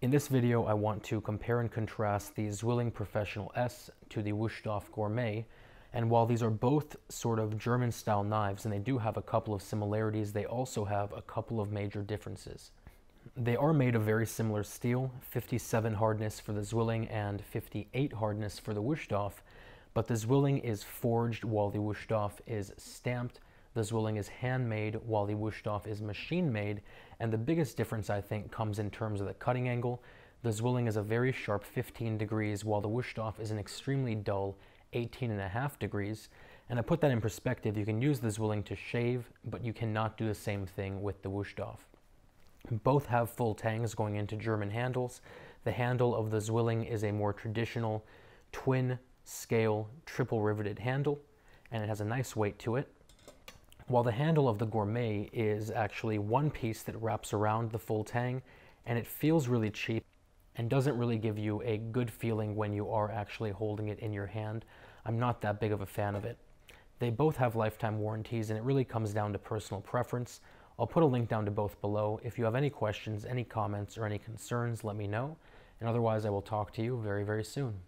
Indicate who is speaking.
Speaker 1: In this video, I want to compare and contrast the Zwilling Professional S to the Wüsthof Gourmet, and while these are both sort of German-style knives and they do have a couple of similarities, they also have a couple of major differences. They are made of very similar steel, 57 hardness for the Zwilling and 58 hardness for the Wüsthof, but the Zwilling is forged while the Wüsthof is stamped. The Zwilling is handmade while the Wüsthof is machine made, and the biggest difference I think comes in terms of the cutting angle. The Zwilling is a very sharp 15 degrees while the Wüsthof is an extremely dull 18 and a half degrees. And to put that in perspective, you can use the Zwilling to shave, but you cannot do the same thing with the Wüsthof. Both have full tangs going into German handles. The handle of the Zwilling is a more traditional twin scale triple riveted handle, and it has a nice weight to it. While the handle of the Gourmet is actually one piece that wraps around the full tang, and it feels really cheap and doesn't really give you a good feeling when you are actually holding it in your hand. I'm not that big of a fan of it. They both have lifetime warranties, and it really comes down to personal preference. I'll put a link down to both below. If you have any questions, any comments, or any concerns, let me know. And otherwise, I will talk to you very, very soon.